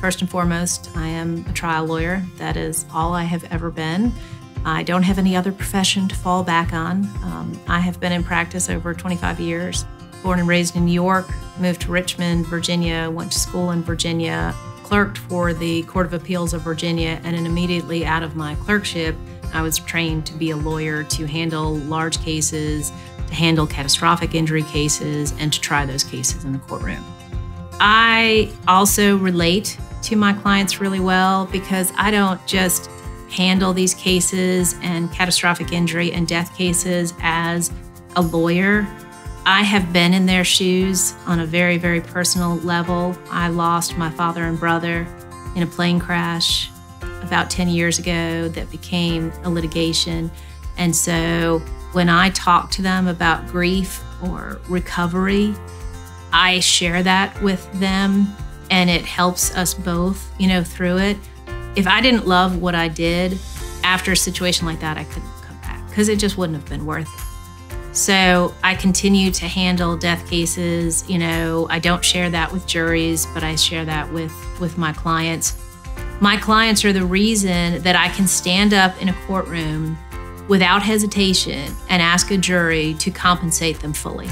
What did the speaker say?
First and foremost, I am a trial lawyer. That is all I have ever been. I don't have any other profession to fall back on. Um, I have been in practice over 25 years. Born and raised in New York, moved to Richmond, Virginia, went to school in Virginia, clerked for the Court of Appeals of Virginia, and then immediately out of my clerkship, I was trained to be a lawyer to handle large cases, to handle catastrophic injury cases, and to try those cases in the courtroom. I also relate to my clients really well because I don't just handle these cases and catastrophic injury and death cases as a lawyer. I have been in their shoes on a very, very personal level. I lost my father and brother in a plane crash about 10 years ago that became a litigation. And so when I talk to them about grief or recovery, I share that with them and it helps us both, you know, through it. If I didn't love what I did after a situation like that, I couldn't come back because it just wouldn't have been worth it. So I continue to handle death cases. You know, I don't share that with juries, but I share that with with my clients. My clients are the reason that I can stand up in a courtroom without hesitation and ask a jury to compensate them fully.